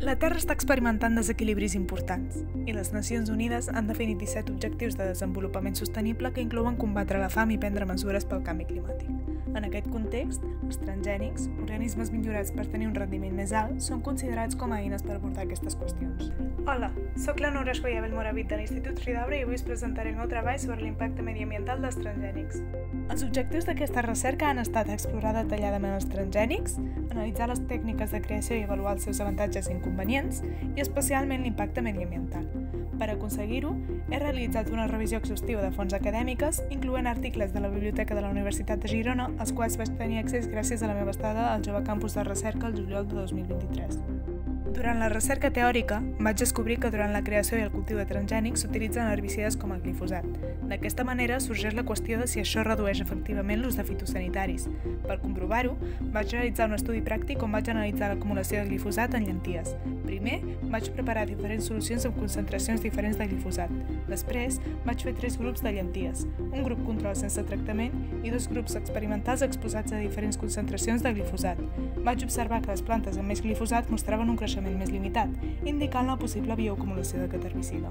La Terra està experimentant desequilibris importants i les Nacions Unides han definit 17 objectius de desenvolupament sostenible que inclouen combatre la fam i prendre mesures pel canvi climàtic. En aquest context, els transgènics, organismes millorats per tenir un rendiment més alt, són considerats com a eines per abordar aquestes qüestions. Hola, sóc la Nora Escoiabel Moravit de l'Institut Ridaura i avui us presentaré el meu treball sobre l'impacte mediambiental dels transgènics. Els objectius d'aquesta recerca han estat explorar detalladament els transgènics, analitzar les tècniques de creació i avaluar els seus avantatges i inconvenients, i especialment l'impacte mediambiental. Per aconseguir-ho, he realitzat una revisió exhaustiva de fonts acadèmiques, incloent articles de la Biblioteca de la Universitat de Girona, als quals vaig tenir accés gràcies a la meva estada al Jove Campus de Recerca el juliol de 2023. Durant la recerca teòrica, vaig descobrir que durant la creació i el cultiu de transgènics s'utilitzen herbicides com el glifosat. D'aquesta manera sorgeix la qüestió de si això redueix efectivament l'ús de fitosanitaris. Per comprovar-ho, vaig realitzar un estudi pràctic on vaig analitzar l'acumulació de glifosat en llenties. Primer, vaig preparar diferents solucions amb concentracions diferents de glifosat. Després, vaig fer tres grups de llenties, un grup control sense tractament i dos grups experimentals exposats a diferents concentracions de glifosat. Vaig observar que les plantes amb més glifosat mostraven un creixement creixement més limitat, indicant la possible bioacumulació d'aquest herbicida.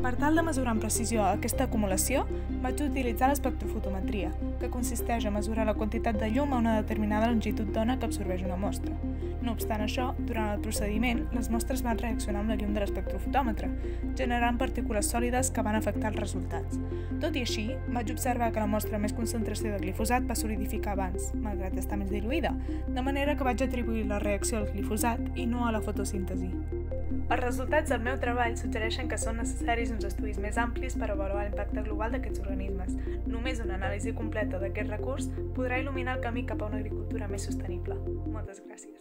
Per tal de mesurar amb precisió aquesta acumulació, vaig utilitzar l'espectrofotometria, que consisteix a mesurar la quantitat de llum a una determinada longitud d'ona que absorbeix una mostra. No obstant això, durant el procediment, les mostres van reaccionar amb la llum de l'espectrofotòmetre, generant partícules sòlides que van afectar els resultats. Tot i així, vaig observar que la mostra més concentració de glifosat va solidificar abans, malgrat estar més diluïda, de manera que vaig atribuir la reacció al glifosat i no a la fotosíntesi. Els resultats del meu treball suggereixen que són necessaris uns estudis més amplis per avaluar l'impacte global d'aquests organismes. Només una anàlisi completa d'aquest recurs podrà il·luminar el camí cap a una agricultura més sostenible. Moltes gràcies.